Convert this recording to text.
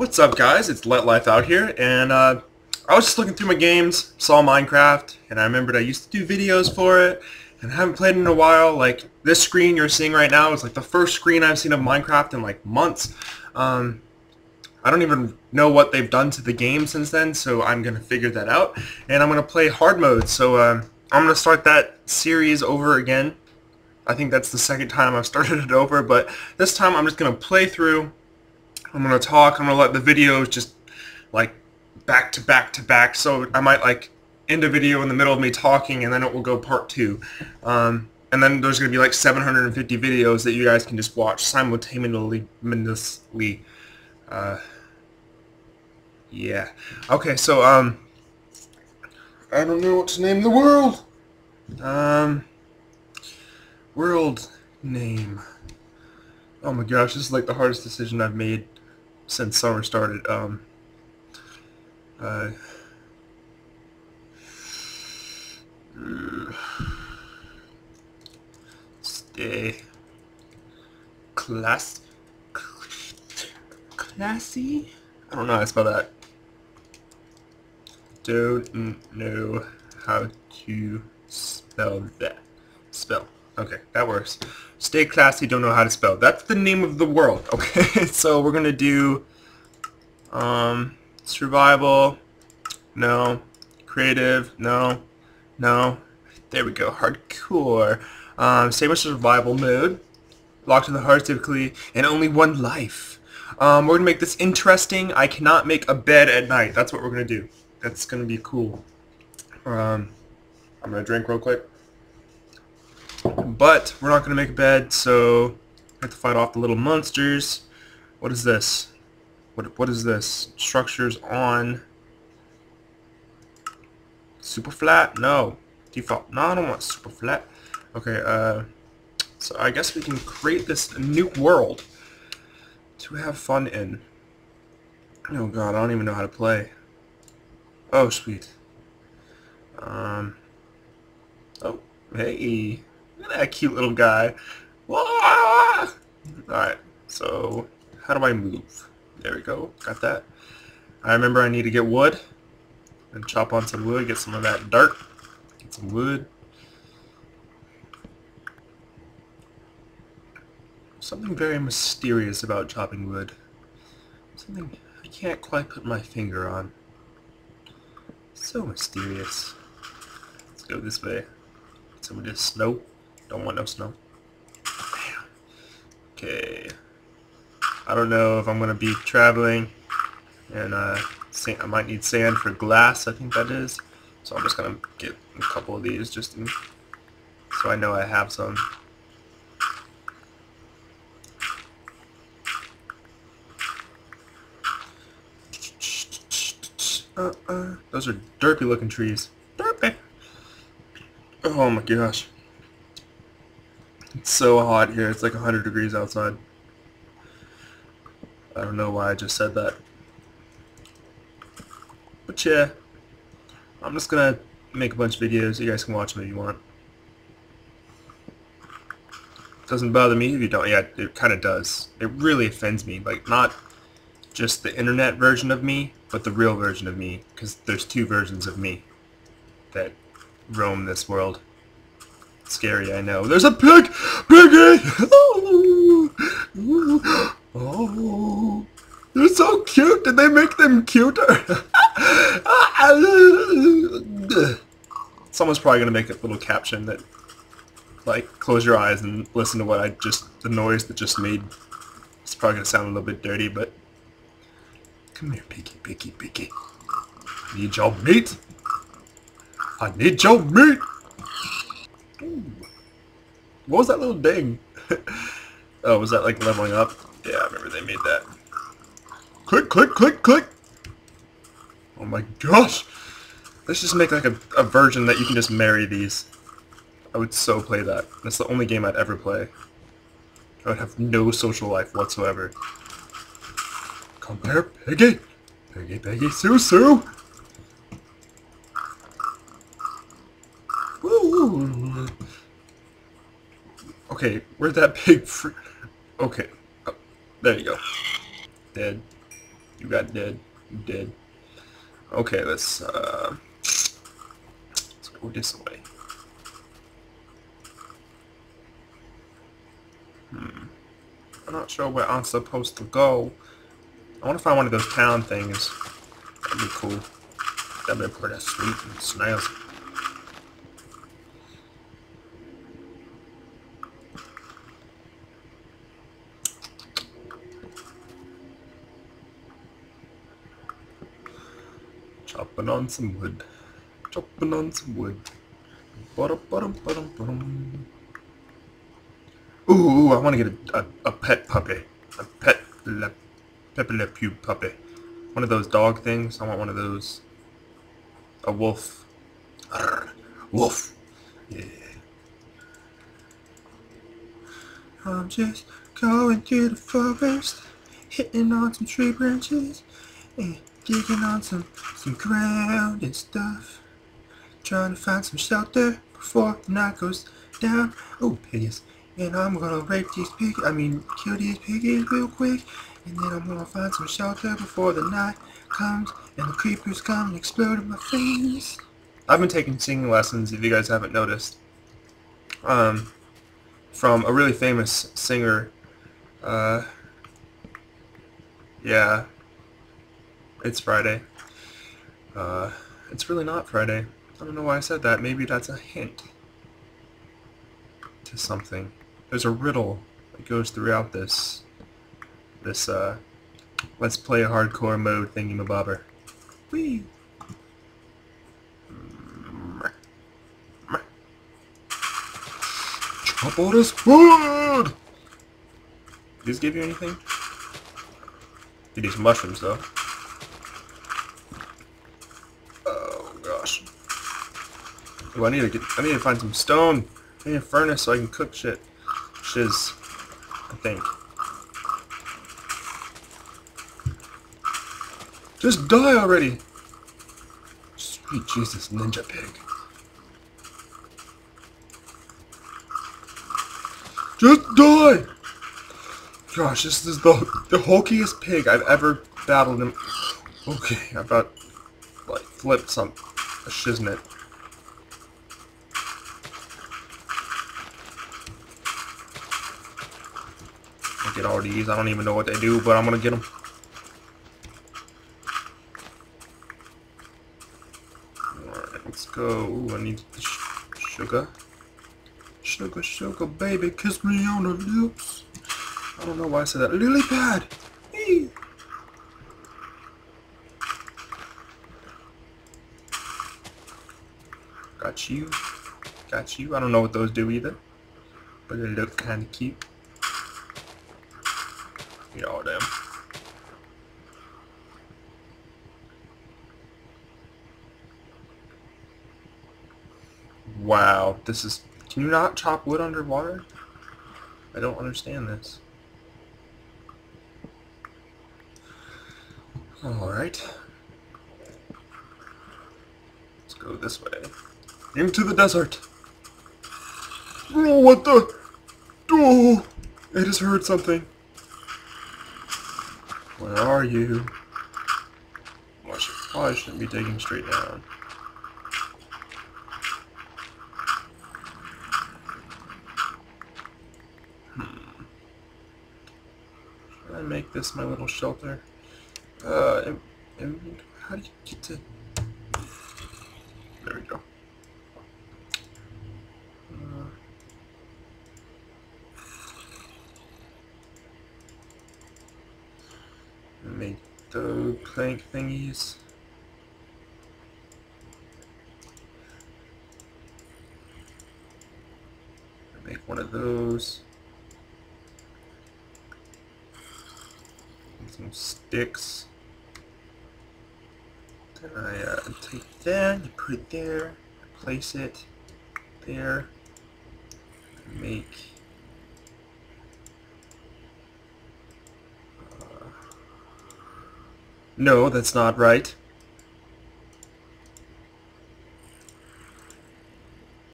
What's up guys, it's Let Life out here, and uh, I was just looking through my games, saw Minecraft, and I remembered I used to do videos for it, and I haven't played in a while. Like, this screen you're seeing right now is like the first screen I've seen of Minecraft in like months. Um, I don't even know what they've done to the game since then, so I'm going to figure that out, and I'm going to play hard mode, so uh, I'm going to start that series over again. I think that's the second time I've started it over, but this time I'm just going to play through I'm gonna talk. I'm gonna let the videos just like back to back to back. So I might like end a video in the middle of me talking, and then it will go part two. Um, and then there's gonna be like 750 videos that you guys can just watch simultaneously. Uh, yeah. Okay. So um, I don't know what to name the world. Um, world name. Oh my gosh, this is like the hardest decision I've made since summer started. Um, uh, stay class classy. I don't know how to spell that. Don't know how to spell that. Spell. Okay, that works. Stay classy, don't know how to spell. That's the name of the world, okay? so we're going to do um, survival, no. Creative, no. No. There we go, hardcore. Um, same as survival mode. Locked in the heart typically, and only one life. Um, we're going to make this interesting. I cannot make a bed at night. That's what we're going to do. That's going to be cool. Um, I'm going to drink real quick. But we're not going to make a bed, so I have to fight off the little monsters. What is this? What What is this? Structures on. Super flat? No. Default. No, I don't want super flat. Okay, uh, so I guess we can create this new world to have fun in. Oh god, I don't even know how to play. Oh, sweet. Um, oh, hey. Look at that cute little guy. Alright, so how do I move? There we go, got that. I remember I need to get wood and chop on some wood, get some of that dirt, get some wood. Something very mysterious about chopping wood. Something I can't quite put my finger on. So mysterious. Let's go this way. Some of this snow. Don't want no snow. Okay. I don't know if I'm going to be traveling and uh, I might need sand for glass, I think that is. So I'm just going to get a couple of these just in, so I know I have some. Uh, uh, those are derpy looking trees. Derpy. Oh my gosh. It's so hot here. It's like 100 degrees outside. I don't know why I just said that. But yeah, I'm just gonna make a bunch of videos. You guys can watch them if you want. Doesn't bother me if you don't. Yeah, it kind of does. It really offends me. Like, not just the internet version of me, but the real version of me. Because there's two versions of me that roam this world. Scary, I know. There's a pig! Piggy! Oh, they're so cute. Did they make them cuter? Someone's probably gonna make a little caption that, like, close your eyes and listen to what I just, the noise that just made. It's probably gonna sound a little bit dirty, but come here, piggy, piggy, piggy. Need your meat. I need your meat. What was that little ding? oh, was that like leveling up? Yeah, I remember they made that. Click, click, click, click! Oh my gosh! Let's just make like a, a version that you can just marry these. I would so play that. That's the only game I'd ever play. I would have no social life whatsoever. Come here, Piggy! Piggy, Piggy, Sue, Sue! Woo! Okay, where'd that pig fr- Okay. Oh, there you go. Dead. You got dead. You dead. Okay, let's uh let's go this way. Hmm. I'm not sure where I'm supposed to go. I want to find one of those town things. That'd be cool. That'd be pretty sweet and. Chopping on some wood. Chopping on some wood. Ba-dum-ba-dum-ba-dum-ba-dum. Ooh, ooh, I want to get a, a, a pet puppy. A pet le, Pepe Le Pew puppy. One of those dog things. I want one of those. A wolf. Arr, wolf. Yeah. I'm just going through the forest, hitting on some tree branches, and digging on some, some ground and stuff. Trying to find some shelter before the night goes down. Oh, piggies. And I'm gonna rape these pig, I mean, kill these piggies real quick. And then I'm gonna find some shelter before the night comes and the creepers come and explode in my face. I've been taking singing lessons, if you guys haven't noticed. Um, from a really famous singer. Uh, yeah, it's Friday. Uh, it's really not Friday. I don't know why I said that. Maybe that's a hint to something. There's a riddle that goes throughout this this uh let's play hardcore mode thingy-mabobber. Whee! Chop all this wood! Did these give you anything? These mushrooms though. Oh gosh. Ooh, I need to get I need to find some stone. I need a furnace so I can cook shit. Shiz. I think. Just die already! Sweet Jesus, ninja pig. Just die! Gosh, this is the the hulkiest pig I've ever battled him. Okay, I about like flipped some a shiznit. Get all these. I don't even know what they do, but I'm gonna get them. Alright, let's go. Ooh, I need sugar. Sugar, sugar, baby, kiss me on the lips. I don't know why I said that. Lily pad! Got you. Got you. I don't know what those do either. But they look kinda cute. Yeah, all them. Wow, this is... Can you not chop wood underwater? I don't understand this. Alright. Let's go this way. Into the desert! Oh, what the? Oh! I just heard something. Where are you? Well, I should, probably shouldn't be digging straight down. Make this my little shelter? Uh, and, and how do you get to... There we go. Uh, make the plank thingies. Make one of those. Some sticks. Then I uh, take that, you put it there, place it there, make No, that's not right.